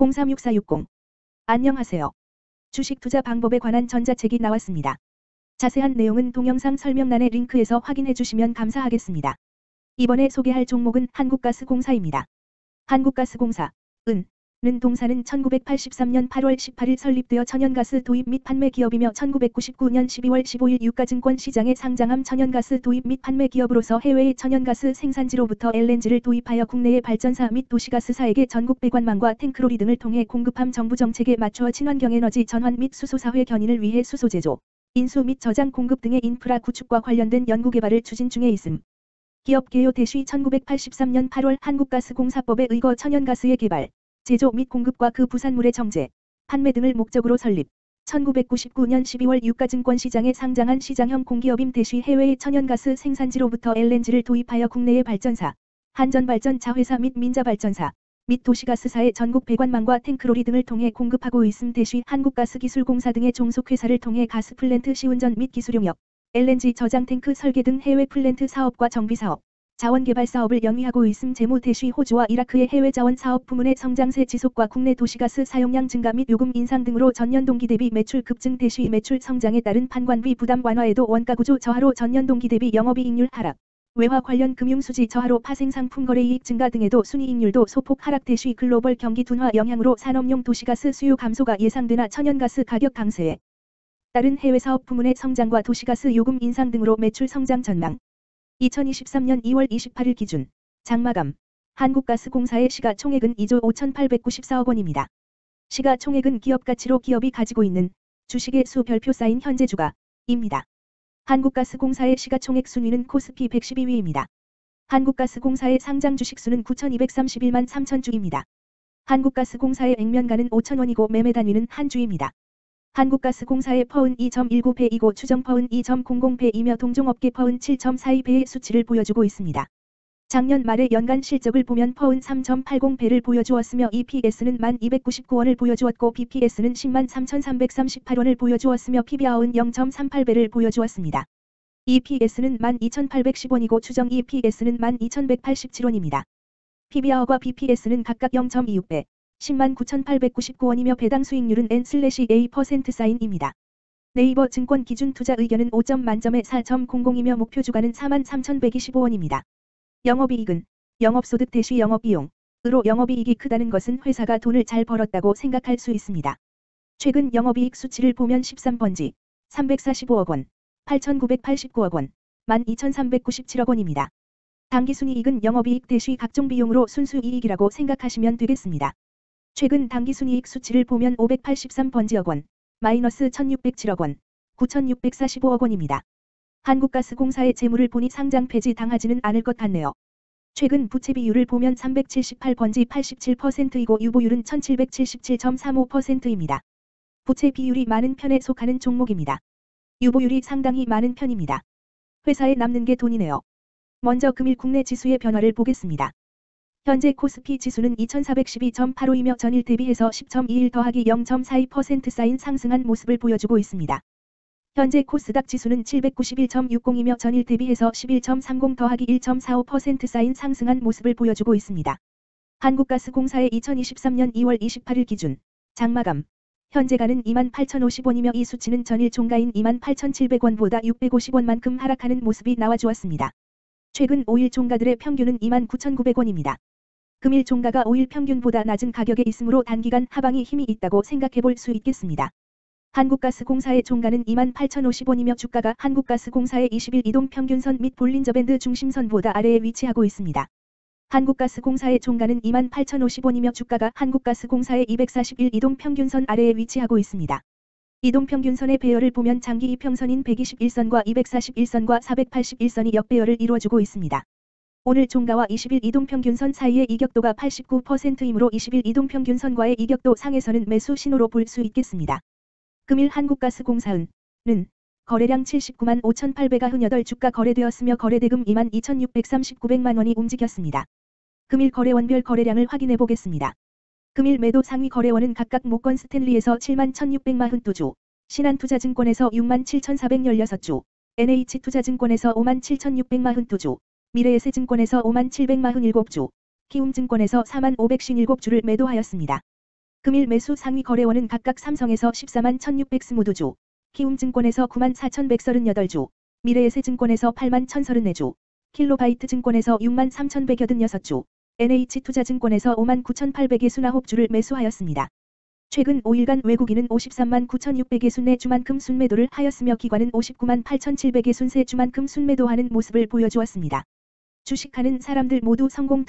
036460. 안녕하세요. 주식 투자 방법에 관한 전자책이 나왔습니다. 자세한 내용은 동영상 설명란의 링크에서 확인해 주시면 감사하겠습니다. 이번에 소개할 종목은 한국가스공사입니다. 한국가스공사, 은, 는 동사는 1983년 8월 18일 설립되어 천연가스 도입 및 판매 기업이며 1999년 12월 15일 유가증권 시장에 상장함 천연가스 도입 및 판매 기업으로서 해외의 천연가스 생산지로부터 LNG를 도입하여 국내의 발전사 및 도시가스사에게 전국 배관망과 탱크로리 등을 통해 공급함 정부 정책에 맞추어 친환경 에너지 전환 및 수소사회 견인을 위해 수소 제조, 인수 및 저장 공급 등의 인프라 구축과 관련된 연구개발을 추진 중에 있음. 기업 개요 대시 1983년 8월 한국가스공사법에 의거 천연가스의 개발, 제조 및 공급과 그 부산물의 정제, 판매 등을 목적으로 설립. 1999년 12월 유가증권 시장에 상장한 시장형 공기업임 대시 해외의 천연가스 생산지로부터 LNG를 도입하여 국내의 발전사, 한전발전 자회사 및 민자발전사, 및 도시가스사의 전국 배관망과 탱크로리 등을 통해 공급하고 있음 대시 한국가스기술공사 등의 종속회사를 통해 가스플랜트 시운전 및 기술용역, LNG 저장 탱크 설계 등 해외 플랜트 사업과 정비 사업, 자원개발 사업을 영위하고 있음 재무 대시 호주와 이라크의 해외 자원 사업 부문의 성장세 지속과 국내 도시가스 사용량 증가 및 요금 인상 등으로 전년 동기 대비 매출 급증 대시 매출 성장에 따른 판관비 부담 완화에도 원가 구조 저하로 전년 동기 대비 영업이익률 하락. 외화 관련 금융수지 저하로 파생상품 거래 이익 증가 등에도 순이익률도 소폭 하락 대시 글로벌 경기 둔화 영향으로 산업용 도시가스 수요 감소가 예상되나 천연가스 가격 강세에 따른 해외 사업 부문의 성장과 도시가스 요금 인상 등으로 매출 성장 전망. 2023년 2월 28일 기준 장마감 한국가스공사의 시가총액은 2조 5,894억 원입니다. 시가총액은 기업가치로 기업이 가지고 있는 주식의 수 별표 쌓인 현재 주가입니다. 한국가스공사의 시가총액 순위는 코스피 112위입니다. 한국가스공사의 상장 주식수는 9,231만 3천 주입니다. 한국가스공사의 액면가는 5천원이고 매매 단위는 한 주입니다. 한국가스공사의 퍼은 2.19배이고 추정 퍼은 2.00배이며 동종업계 퍼은 7.42배의 수치를 보여주고 있습니다. 작년 말의 연간 실적을 보면 퍼은 3.80배를 보여주었으며 EPS는 1,299원을 보여주었고 BPS는 10만 3,338원을 보여주었으며 PBR은 0.38배를 보여주었습니다. EPS는 12,810원이고 추정 EPS는 12,187원입니다. PBR과 BPS는 각각 0.26배, 10만 9,899원이며 배당 수익률은 N/A%사인입니다. 네이버 증권 기준 투자 의견은 5점 만점에 4.00이며 목표 주가는 4만 3,125원입니다. 영업이익은 영업소득 대시 영업비용, 으로 영업이익이 크다는 것은 회사가 돈을 잘 벌었다고 생각할 수 있습니다. 최근 영업이익 수치를 보면 13번지, 345억 원, 8,989억 원, 12,397억 원입니다. 당기순이익은 영업이익 대시 각종 비용으로 순수이익이라고 생각하시면 되겠습니다. 최근 당기순이익 수치를 보면 583번지억 원, 마이너스 1607억 원, 9645억 원입니다. 한국가스공사의 재물을 보니 상장 폐지 당하지는 않을 것 같네요. 최근 부채 비율을 보면 378번지 87%이고 유보율은 1777.35%입니다. 부채 비율이 많은 편에 속하는 종목입니다. 유보율이 상당히 많은 편입니다. 회사에 남는 게 돈이네요. 먼저 금일 국내 지수의 변화를 보겠습니다. 현재 코스피 지수는 2412.85이며 전일 대비해서 10.21 더하기 0.42% 쌓인 상승한 모습을 보여주고 있습니다. 현재 코스닥 지수는 791.60이며 전일 대비해서 11.30 더하기 1.45% 쌓인 상승한 모습을 보여주고 있습니다. 한국가스공사의 2023년 2월 28일 기준 장마감 현재가는 28,050원이며 이 수치는 전일 종가인 28,700원보다 650원만큼 하락하는 모습이 나와주었습니다. 최근 5일 종가들의 평균은 29,900원입니다. 금일 종가가 5일 평균보다 낮은 가격에 있으므로 단기간 하방이 힘이 있다고 생각해 볼 수 있겠습니다. 한국가스공사의 종가는 28,050원이며 주가가 한국가스공사의 20일 이동 평균선 및 볼린저밴드 중심선보다 아래에 위치하고 있습니다. 한국가스공사의 종가는 28,050원이며 주가가 한국가스공사의 241 이동 평균선 아래에 위치하고 있습니다. 이동 평균선의 배열을 보면 장기 이평선인 121선과 241선과 481선이 역배열을 이루어주고 있습니다. 오늘 종가와 20일 이동평균선 사이의 이격도가 89%이므로 20일 이동평균선과의 이격도 상에서는 매수 신호로 볼 수 있겠습니다. 금일 한국가스공사은 는 거래량 79만 5,800가 주가 거래되었으며 거래대금 2만 2,639백만 원이 움직였습니다. 금일 거래원별 거래량을 확인해 보겠습니다. 금일 매도 상위 거래원은 각각 모건 스탠리에서 7만 1,600만 신한투자증권에서 6만 7,416주, NH투자증권에서 5만 7,600만 미래에셋증권에서 5만 747주, 키움증권에서 4만 557주를 매도하였습니다. 금일 매수 상위 거래원은 각각 삼성에서 14만 1600스무드주, 키움증권에서 9만 4138주, 미래에셋증권에서 8만 1034주, 킬로바이트 증권에서 6만 3186주, NH투자증권에서 5만 9800의 순화홉주를 매수하였습니다. 최근 5일간 외국인은 53만 9600의 순매주만큼 순매도를 하였으며 기관은 59만 8700의 순세 주만큼 순매도하는 모습을 보여주었습니다. 주식하는 사람들 모두 성공 투자